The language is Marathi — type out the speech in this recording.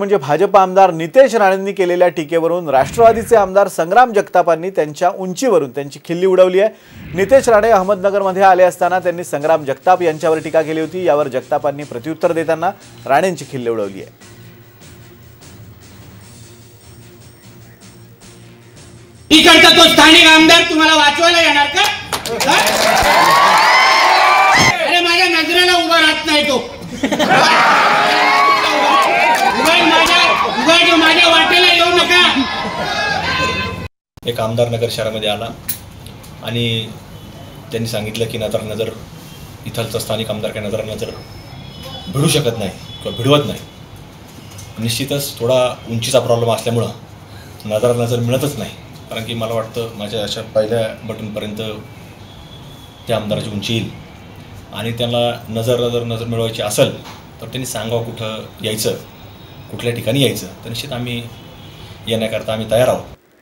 म्हणजे भाजप आमदार नितेश राणेंनी केलेल्या टीकेवरून राष्ट्रवादीचे आमदार संग्राम जगतापांनी त्यांच्या उंचीवरून त्यांची खिल्ली उडवली आहे. नितेश राणे अहमदनगरमध्ये आले असताना त्यांनी संग्राम जगताप यांच्यावर टीका केली होती. यावर जगतापांनी प्रत्युत्तर देताना राणेंची खिल्ली उडवली आहे. इकडचा तो स्थानिक आमदार तुम्हाला वाचवायला येणार का? अरे माझ्या नजरेला उभा राहत नाही तो. माझ्या वाटेला येऊ नका. एक आमदार नगर शहरामध्ये आला आणि त्यांनी सांगितलं की नजर नजर इथलचा स्थानिक आमदार काय नजर नजर भिडू शकत नाही किंवा भिडवत नाही. निश्चितच थोडा उंचीचा प्रॉब्लेम असल्यामुळं नजर नजर मिळतच नाही. कारण की मला वाटतं माझ्या अशा पहिल्या बटनपर्यंत त्या आमदाराची उंची येईल. आणि त्यांना नजर नजर नजर मिळवायची असेल तर त्यांनी सांगावं कुठं यायचं. कुठल्या ठिकाणी यायचं? तर निश्चित आम्ही येण्याकरता आम्ही तयार आहोत.